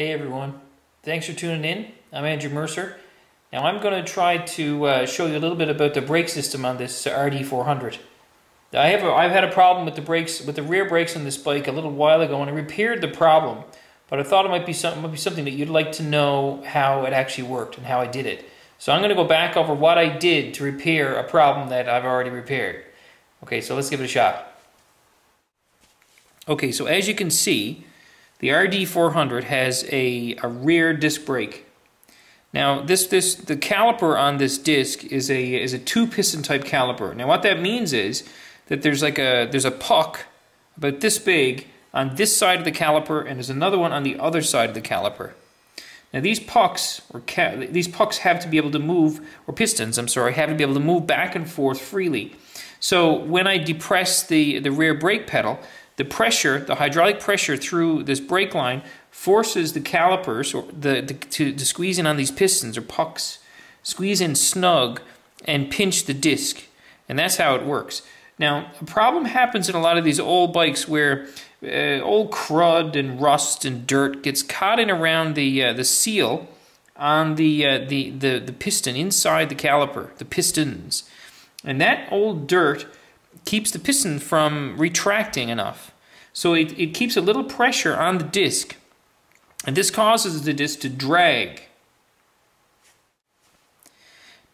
Hey everyone, thanks for tuning in. I'm Andrew Mercer. Now I'm going to try to uh, show you a little bit about the brake system on this RD400. I have a, I've had a problem with the brakes with the rear brakes on this bike a little while ago and I repaired the problem, but I thought it might be something might be something that you'd like to know how it actually worked and how I did it. So I'm going to go back over what I did to repair a problem that I've already repaired. Okay, so let's give it a shot. Okay, so as you can see, the RD400 has a, a rear disc brake. Now, this this the caliper on this disc is a is a two piston type caliper. Now, what that means is that there's like a there's a puck about this big on this side of the caliper, and there's another one on the other side of the caliper. Now, these pucks or these pucks have to be able to move, or pistons, I'm sorry, have to be able to move back and forth freely. So when I depress the the rear brake pedal, the pressure, the hydraulic pressure through this brake line forces the calipers or the, the to, to squeeze in on these pistons or pucks, squeeze in snug and pinch the disc. And that's how it works. Now, a problem happens in a lot of these old bikes where uh, old crud and rust and dirt gets caught in around the uh, the seal on the, uh, the the the piston inside the caliper, the pistons, and that old dirt keeps the piston from retracting enough. So it, it keeps a little pressure on the disc. And this causes the disc to drag.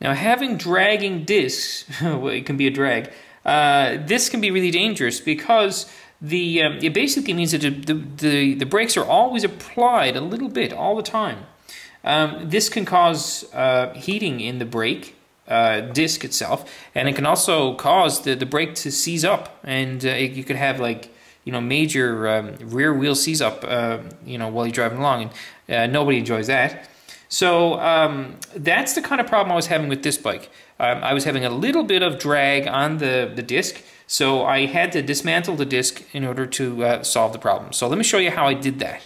Now having dragging discs, well, it can be a drag, uh, this can be really dangerous because the um, it basically means that the, the, the, brakes are always applied a little bit all the time. Um, this can cause uh, heating in the brake uh, disc itself, and it can also cause the, the brake to seize up, and uh, it, you could have like you know major um, rear wheel seize up, uh, you know, while you're driving along, and uh, nobody enjoys that. So um, that's the kind of problem I was having with this bike. Um, I was having a little bit of drag on the the disc, so I had to dismantle the disc in order to uh, solve the problem. So let me show you how I did that.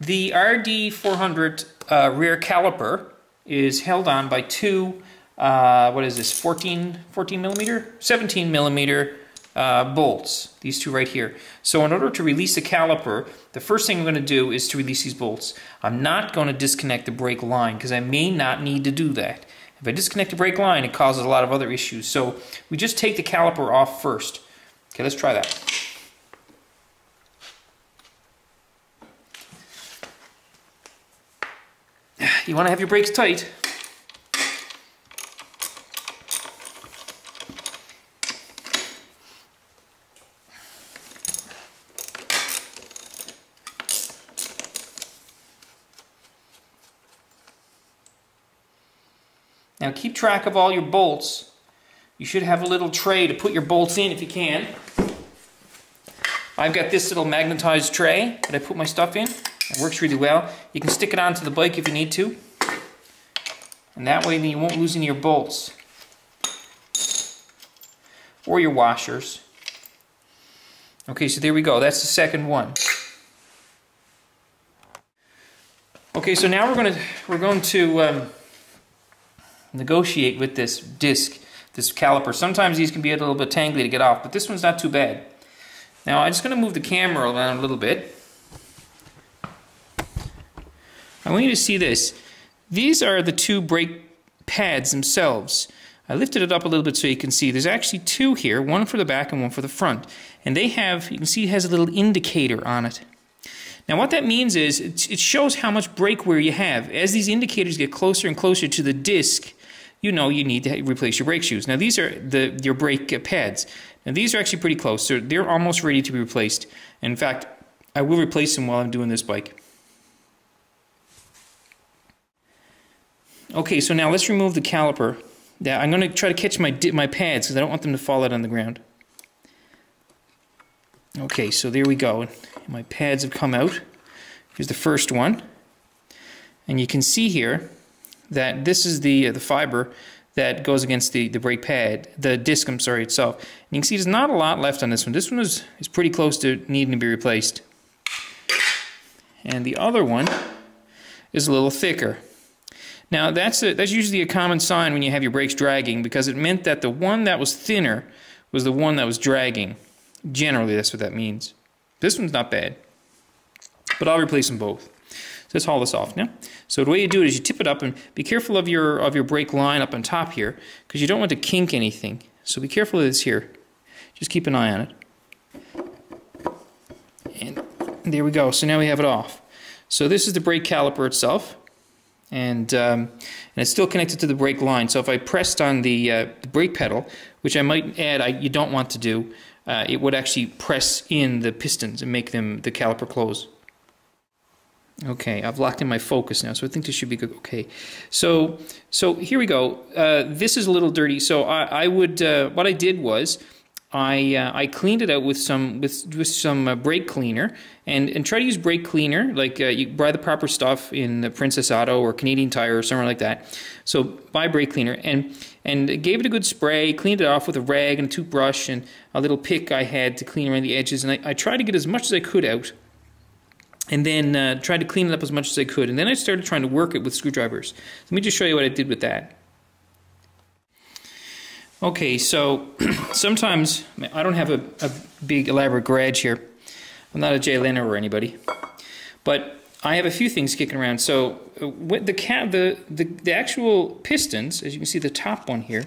The RD400 uh, rear caliper is held on by two, uh, what is this, 14, 14 millimeter? 17 millimeter uh, bolts, these two right here. So in order to release the caliper, the first thing I'm going to do is to release these bolts. I'm not going to disconnect the brake line because I may not need to do that. If I disconnect the brake line, it causes a lot of other issues. So we just take the caliper off first. Okay, let's try that. You want to have your brakes tight. Now keep track of all your bolts. You should have a little tray to put your bolts in if you can. I've got this little magnetized tray that I put my stuff in. It works really well. You can stick it onto the bike if you need to. And that way you won't lose any of your bolts. Or your washers. Okay, so there we go. That's the second one. Okay, so now we're going to we're going to um, negotiate with this disc, this caliper. Sometimes these can be a little bit tangly to get off, but this one's not too bad. Now I'm just going to move the camera around a little bit. I want you to see this. These are the two brake pads themselves. I lifted it up a little bit so you can see. There's actually two here, one for the back and one for the front. And they have, you can see it has a little indicator on it. Now what that means is it shows how much brake wear you have. As these indicators get closer and closer to the disc, you know you need to replace your brake shoes. Now these are the your brake pads. Now these are actually pretty close, so they're almost ready to be replaced. In fact, I will replace them while I'm doing this bike. Okay, so now let's remove the caliper. Now I'm going to try to catch my my pads because I don't want them to fall out on the ground. Okay, so there we go. My pads have come out. Here's the first one. And you can see here that this is the uh, the fiber that goes against the, the brake pad, the disc, I'm sorry, itself. And you can see there's not a lot left on this one. This one is, is pretty close to needing to be replaced. And the other one is a little thicker. Now that's a, that's usually a common sign when you have your brakes dragging because it meant that the one that was thinner was the one that was dragging. Generally, that's what that means. This one's not bad. but I'll replace them both. So let's haul this off now. So the way you do it is you tip it up and be careful of your of your brake line up on top here because you don't want to kink anything. So be careful of this here. Just keep an eye on it. And there we go. So now we have it off. So this is the brake caliper itself. And, um, and it's still connected to the brake line. So if I pressed on the, uh, the brake pedal, which I might add I, you don't want to do, uh, it would actually press in the pistons and make them the caliper close. Okay, I've locked in my focus now, so I think this should be good. Okay, so so here we go. Uh, this is a little dirty, so I, I would uh, what I did was I uh, I cleaned it out with some with with some uh, brake cleaner and and try to use brake cleaner like uh, you buy the proper stuff in the Princess Auto or Canadian Tire or somewhere like that. So buy brake cleaner and and gave it a good spray, cleaned it off with a rag and a toothbrush and a little pick I had to clean around the edges, and I, I tried to get as much as I could out and then uh, tried to clean it up as much as I could. And then I started trying to work it with screwdrivers. Let me just show you what I did with that. Okay, so sometimes I don't have a, a, big elaborate garage here. I'm not a Jay Leno or anybody, but I have a few things kicking around. So uh, the, cat, the, the the actual pistons, as you can see, the top one here,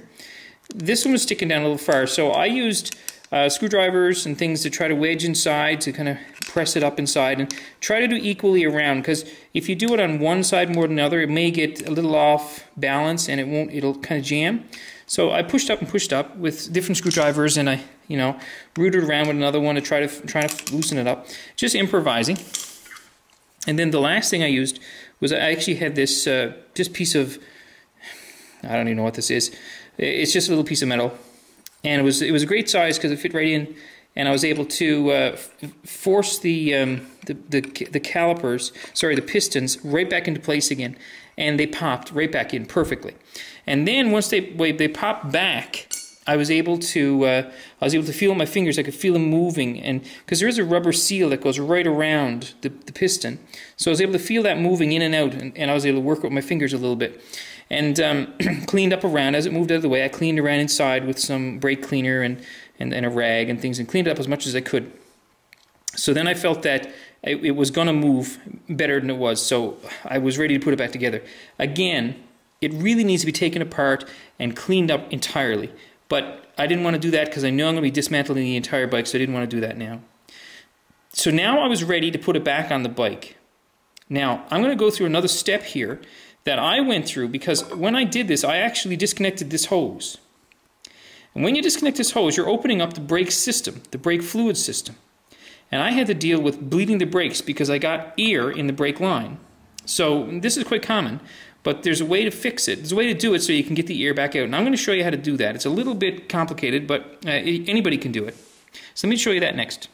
this one was sticking down a little far. So I used uh, screwdrivers and things to try to wedge inside to kind of press it up inside and try to do equally around because if you do it on one side more than the other it may get a little off balance and it won't it'll kind of jam so I pushed up and pushed up with different screwdrivers and I you know rooted around with another one to try to try to loosen it up. Just improvising. And then the last thing I used was I actually had this uh, just piece of I don't even know what this is. It's just a little piece of metal. And it was it was a great size because it fit right in, and I was able to uh, force the, um, the, the the calipers, sorry, the pistons right back into place again, and they popped right back in perfectly. And then once they they popped back, I was able to uh, I was able to feel my fingers. I could feel them moving, and because there is a rubber seal that goes right around the, the piston, so I was able to feel that moving in and out, and, and I was able to work with my fingers a little bit and um, cleaned up around as it moved out of the way. I cleaned around inside with some brake cleaner and, and, and a rag and things and cleaned it up as much as I could. So then I felt that it, it was going to move better than it was, so I was ready to put it back together. Again, it really needs to be taken apart and cleaned up entirely. But I didn't want to do that because I know I'm going to be dismantling the entire bike, so I didn't want to do that now. So now I was ready to put it back on the bike. Now, I'm going to go through another step here that I went through because when I did this, I actually disconnected this hose. And when you disconnect this hose, you're opening up the brake system, the brake fluid system. And I had to deal with bleeding the brakes because I got air in the brake line. So this is quite common, but there's a way to fix it. There's a way to do it so you can get the air back out. And I'm going to show you how to do that. It's a little bit complicated, but uh, anybody can do it. So let me show you that next.